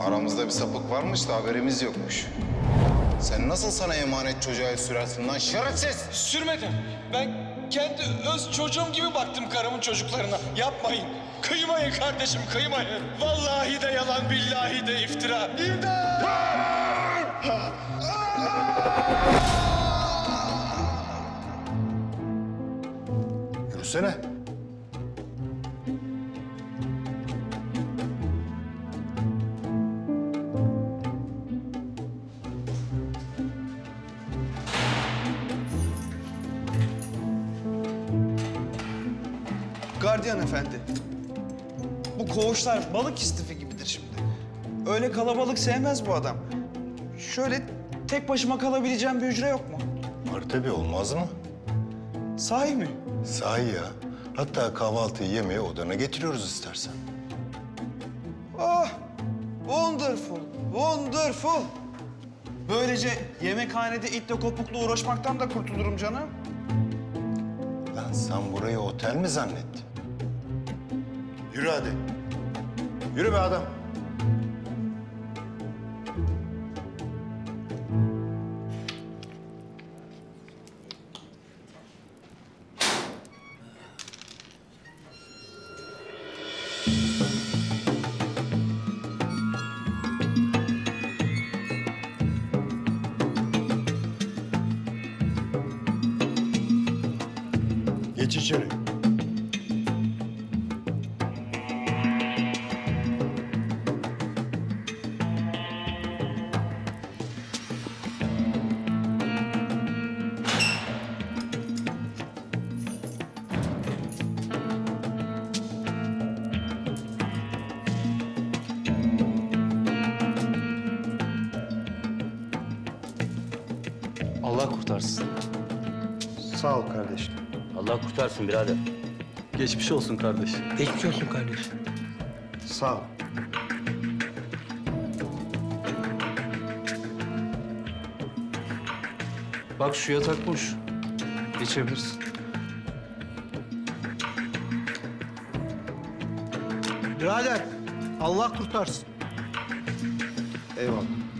Aramızda bir sapık varmış da haberimiz yokmuş. Sen nasıl sana emanet çocuğa el sürersin lan şerefsiz? Sürmedim. Ben kendi öz çocuğum gibi baktım karımın çocuklarına. Yapmayın. Kıymayın kardeşim, kıymayın. Vallahi de yalan, billahi de iftira. İmdat! Yürüsene. Gardiyan efendi. Bu koğuşlar balık istifi gibidir şimdi. Öyle kalabalık sevmez bu adam. Şöyle tek başıma kalabileceğim bir hücre yok mu? Var tabii olmaz mı? Sahi mi? Sahi ya. Hatta kahvaltıyı yemeye odana getiriyoruz istersen. Oh! Wonderful, wonderful. Böylece yemekhanede itle kopukla uğraşmaktan da kurtulurum canım. Lan sen burayı otel mi zannettin? Yürü hadi. Yürü be adam. Geç içeri. Allah kurtarsın. Sağ ol kardeşim. Allah kurtarsın birader. Geçmiş olsun kardeş. Geçmiş olsun kardeş. Sağ ol. Bak şu yatak boş. Geçebilirsin. Birader Allah kurtarsın. Eyvallah.